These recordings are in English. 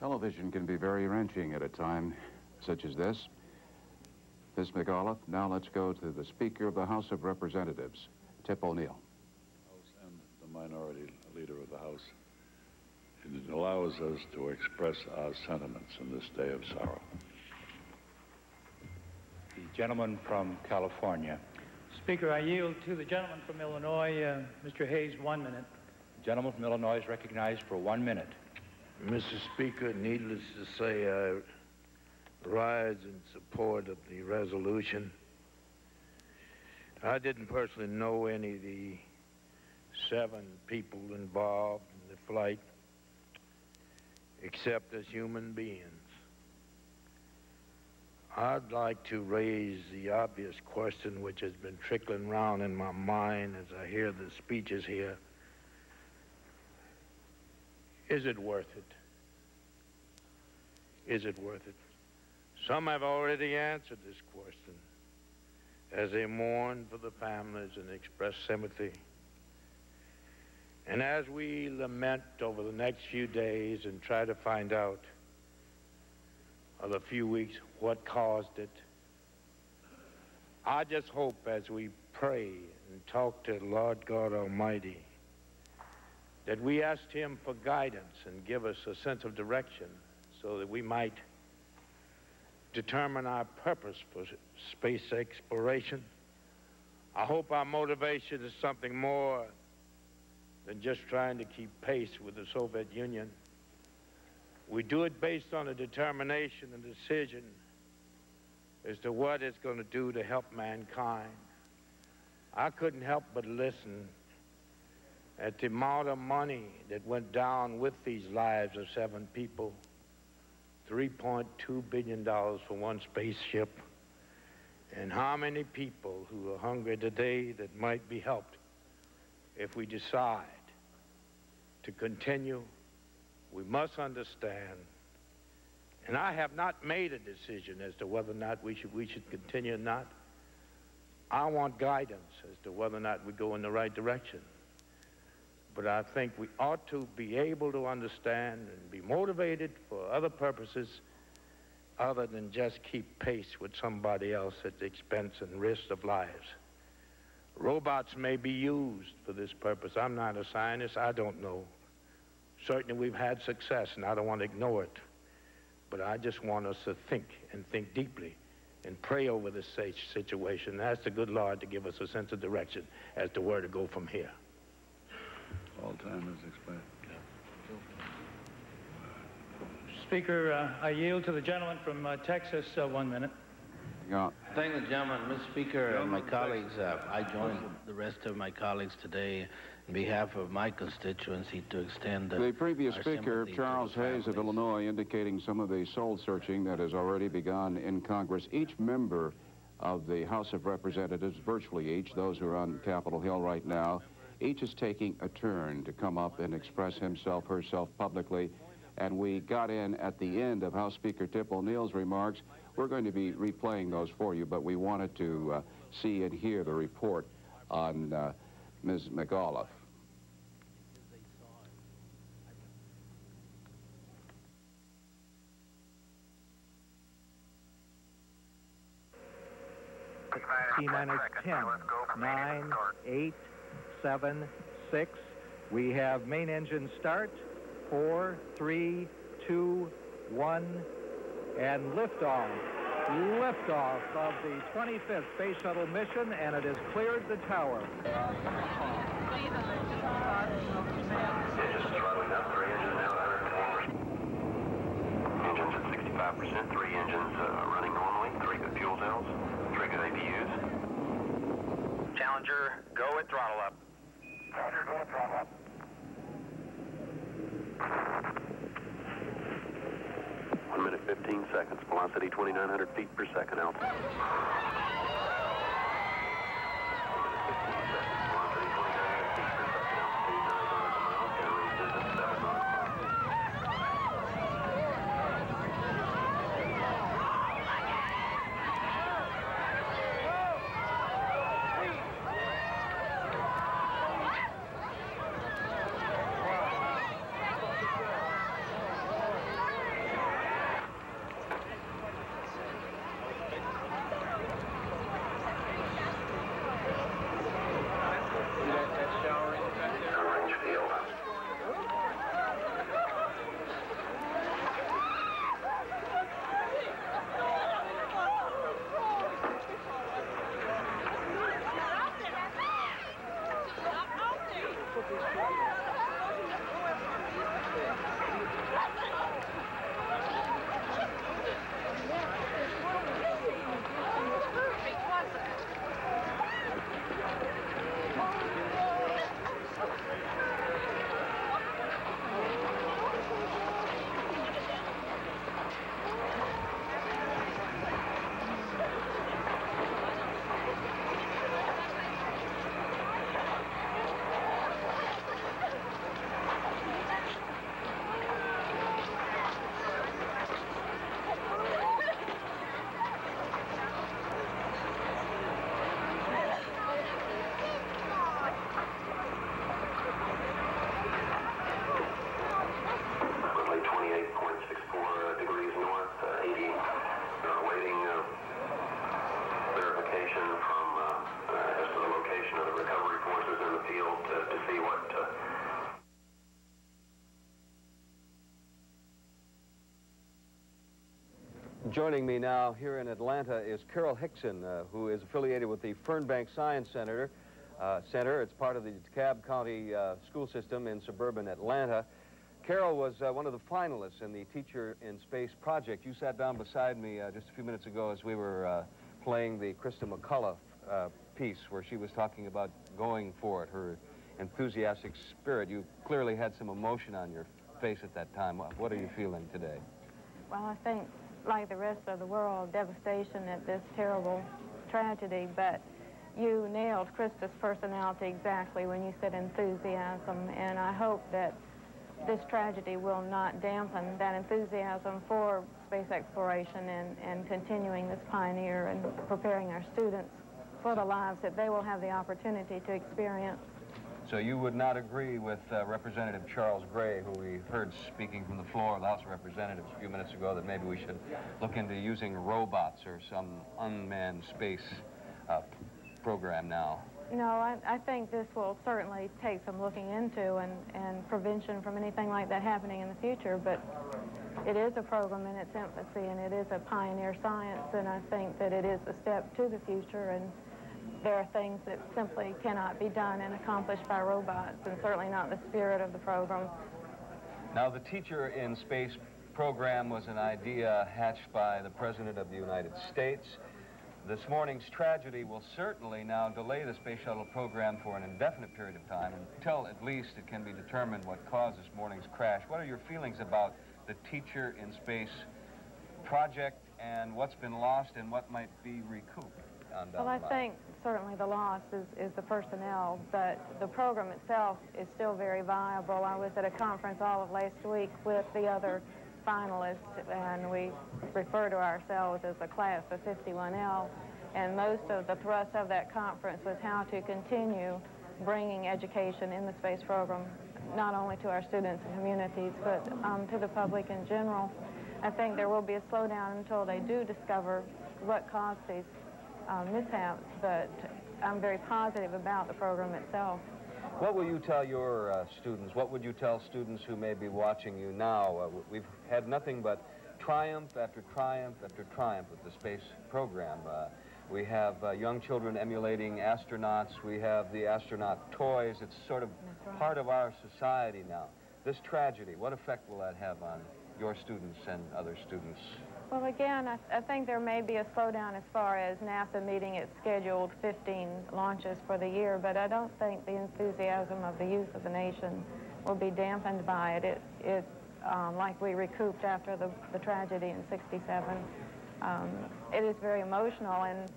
Television can be very wrenching at a time such as this. Ms. McAuliffe, now let's go to the Speaker of the House of Representatives, Tip O'Neill. House and the minority leader of the House. And it allows us to express our sentiments in this day of sorrow. The gentleman from California. Speaker, I yield to the gentleman from Illinois, uh, Mr. Hayes, one minute. The gentleman from Illinois is recognized for one minute. Mr. Speaker, needless to say, I rise in support of the resolution. I didn't personally know any of the seven people involved in the flight, except as human beings. I'd like to raise the obvious question which has been trickling around in my mind as I hear the speeches here. Is it worth it? Is it worth it? Some have already answered this question as they mourn for the families and express sympathy. And as we lament over the next few days and try to find out of the few weeks what caused it, I just hope as we pray and talk to Lord God Almighty that we ask him for guidance and give us a sense of direction so that we might determine our purpose for space exploration. I hope our motivation is something more than just trying to keep pace with the Soviet Union. We do it based on a determination and decision as to what it's going to do to help mankind. I couldn't help but listen at the amount of money that went down with these lives of seven people. $3.2 billion for one spaceship. And how many people who are hungry today that might be helped if we decide to continue, we must understand. And I have not made a decision as to whether or not we should, we should continue or not. I want guidance as to whether or not we go in the right direction. But I think we ought to be able to understand and be motivated for other purposes other than just keep pace with somebody else at the expense and risk of lives. Robots may be used for this purpose. I'm not a scientist. I don't know. Certainly we've had success, and I don't want to ignore it. But I just want us to think and think deeply and pray over this situation and ask the good Lord to give us a sense of direction as to where to go from here. All time has expired. Speaker, uh, I yield to the gentleman from uh, Texas, uh, one minute. Yeah. Thank the gentleman. Mr. Speaker and my colleagues, uh, I join the rest of my colleagues today on behalf of my constituency to extend The previous speaker, Charles the Hayes of. Illinois, indicating some of the soul searching that has already begun in Congress. Each member of the House of Representatives, virtually each, those who are on Capitol Hill right now, each is taking a turn to come up and express himself, herself publicly. And we got in at the end of House Speaker Tip O'Neill's remarks. We're going to be replaying those for you, but we wanted to uh, see and hear the report on uh, Ms. McAuliffe. T minus 10, 9, 8, 7, 6. We have main engine start. 4, 3, 2, 1, and liftoff. Liftoff of the 25th Space Shuttle mission, and it has cleared the tower. Engines out. Engine's at 65%, three engines uh, running normally, three good fuel cells, three good APUs. Challenger, go at throttle up. One minute, 15 seconds, velocity 2,900 feet per second, altitude. Joining me now here in Atlanta is Carol Hickson, uh, who is affiliated with the Fernbank Science Center. Uh, Center. It's part of the DeKalb County uh, school system in suburban Atlanta. Carol was uh, one of the finalists in the Teacher in Space project. You sat down beside me uh, just a few minutes ago as we were uh, playing the Christa McAuliffe piece where she was talking about going for it, her enthusiastic spirit. You clearly had some emotion on your face at that time. What are you feeling today? Well, I think like the rest of the world, devastation at this terrible tragedy, but you nailed Christa's personality exactly when you said enthusiasm, and I hope that this tragedy will not dampen that enthusiasm for space exploration and, and continuing this pioneer and preparing our students for the lives that they will have the opportunity to experience. So you would not agree with uh, Representative Charles Gray, who we heard speaking from the floor of the House of Representatives a few minutes ago, that maybe we should look into using robots or some unmanned space uh, program now? No, I, I, think this will certainly take some looking into and, and prevention from anything like that happening in the future, but it is a program in its infancy and it is a pioneer science and I think that it is a step to the future and there are things that simply cannot be done and accomplished by robots, and certainly not the spirit of the program. Now, the Teacher in Space program was an idea hatched by the President of the United States. This morning's tragedy will certainly now delay the Space Shuttle program for an indefinite period of time until at least it can be determined what caused this morning's crash. What are your feelings about the Teacher in Space project and what's been lost and what might be recouped? well, I think certainly the loss is, is the personnel, but the program itself is still very viable. I was at a conference all of last week with the other finalists, and we refer to ourselves as the class of 51L, and most of the thrust of that conference was how to continue bringing education in the space program, not only to our students and communities, but um, to the public in general. I think there will be a slowdown until they do discover what caused these um, mishaps, but I'm very positive about the program itself. What will you tell your uh, students? What would you tell students who may be watching you now? Uh, we've had nothing but triumph after triumph after triumph with the space program. Uh, we have uh, young children emulating astronauts. We have the astronaut toys. It's sort of right. part of our society now. This tragedy, what effect will that have on your students and other students? Well, again, I, I, think there may be a slowdown as far as NASA meeting its scheduled 15 launches for the year, but I don't think the enthusiasm of the youth of the nation will be dampened by it. It, it um, like we recouped after the, the tragedy in 67, um, it is very emotional, and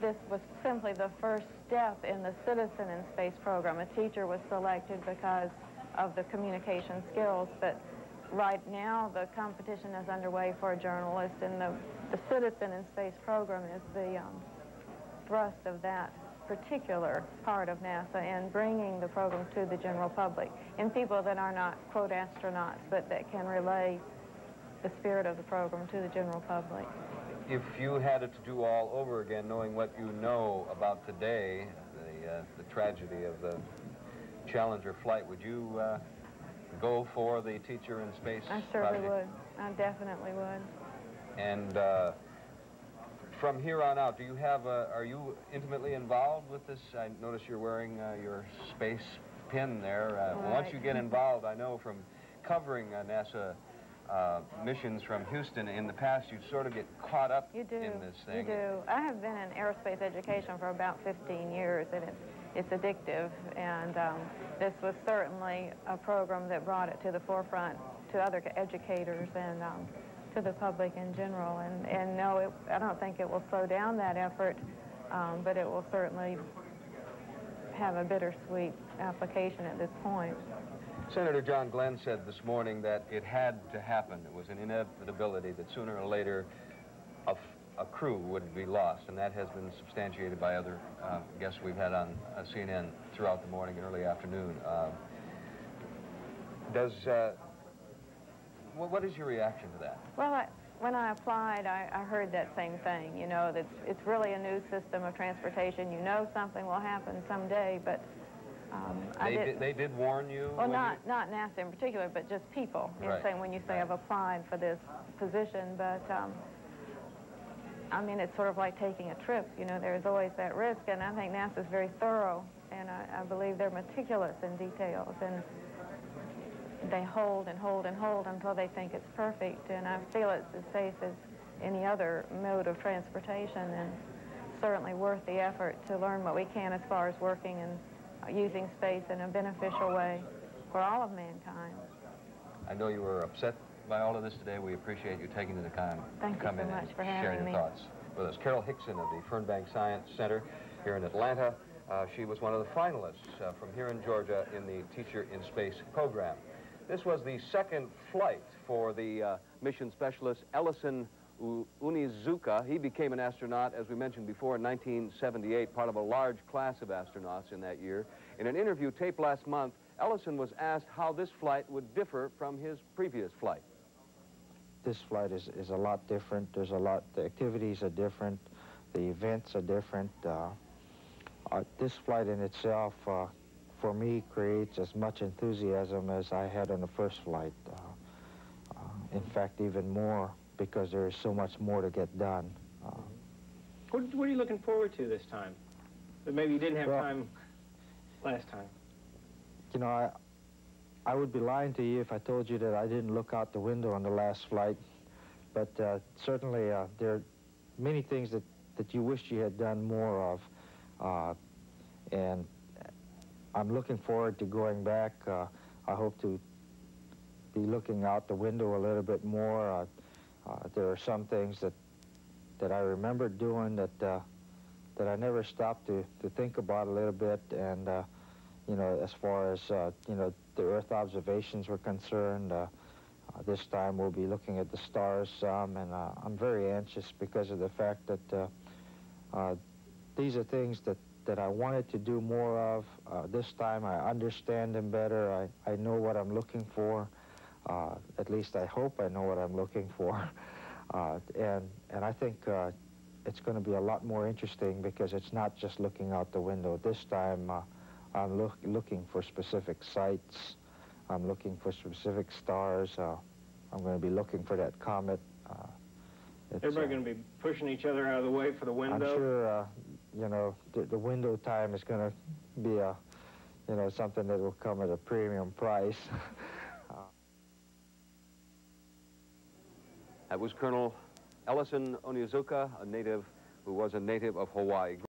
this was simply the first step in the Citizen in Space program. A teacher was selected because of the communication skills, but right now the competition is underway for a journalist, and the, the Citizen in Space program is the um, thrust of that particular part of NASA and bringing the program to the general public and people that are not, quote, astronauts, but that can relay the spirit of the program to the general public. If you had it to do all over again, knowing what you know about today, the, uh, the tragedy of the Challenger flight, would you uh, go for the Teacher in Space I certainly project? would. I definitely would. And uh, from here on out, do you have a, are you intimately involved with this? I notice you're wearing uh, your space pin there. Uh, right. Once you get involved, I know from covering uh, NASA uh, missions from Houston in the past, you sort of get caught up you do. in this thing. You do. I have been in aerospace education for about 15 years, and it's it's addictive, and um, this was certainly a program that brought it to the forefront to other educators and um, to the public in general. And, and no, it, I don't think it will slow down that effort, um, but it will certainly have a bittersweet application at this point. Senator John Glenn said this morning that it had to happen. It was an inevitability that sooner or later a crew would be lost, and that has been substantiated by other uh, guests we've had on uh, CNN throughout the morning and early afternoon. Uh, does uh, what is your reaction to that? Well, I, when I applied, I, I, heard that same thing. You know, that it's really a new system of transportation. You know something will happen someday, but Um, They did- they did warn you? Well, not, not NASA in particular, but just people. You know, Right, saying when you say I've applied for this position, but um, I mean, it's sort of like taking a trip. You know, there's always that risk, and I think NASA's very thorough, and I, I believe they're meticulous in details, and they hold and hold and hold until they think it's perfect, and I feel it's as safe as any other mode of transportation, and certainly worth the effort to learn what we can as far as working and using space in a beneficial way for all of mankind. I know you were upset by all of this today. We appreciate you taking the time Thank to you come so in much and for share your me. thoughts with us. Carol Hickson of the Fernbank Science Center here in Atlanta. Uh, she was one of the finalists uh, from here in Georgia in the Teacher in Space program. This was the second flight for the uh, mission specialist Ellison Onizuka. He became an astronaut, as we mentioned before, in 1978, part of a large class of astronauts in that year. In an interview taped last month, Ellison was asked how this flight would differ from his previous flight. This flight is, is a lot different. There's a lot, the activities are different, the events are different. Uh, uh, this flight in itself, uh, for me, creates as much enthusiasm as I had on the first flight. Uh, uh, in fact, even more, because there is so much more to get done. Uh, What, what are you looking forward to this time? That maybe you didn't have Well- time last time. you know, I, I would be lying to you if I told you that I didn't look out the window on the last flight. But uh, certainly uh, there are many things that, that you wished you had done more of. Uh, and I'm looking forward to going back. Uh, I hope to be looking out the window a little bit more. Uh, uh, there are some things that, that I remember doing that, that I never stopped to, to think about a little bit. And you know, as far as, you know, the Earth observations were concerned. Uh, uh, this time we'll be looking at the stars some, and uh, I'm very anxious because of the fact that uh, these are things that, that I wanted to do more of. This time I understand them better. I, I know what I'm looking for. At least I hope I know what I'm looking for. And, and I think it's going to be a lot more interesting because it's not just looking out the window. This time I'm look, looking for specific sites. I'm looking for specific stars. Uh, I'm going to be looking for that comet. Uh, Everybody uh, going to be pushing each other out of the way for the window. I'm sure, uh, you know, the, the window time is going to be a, you know, something that will come at a premium price. That was Colonel Ellison Onizuka, a native who was a native of Hawaii.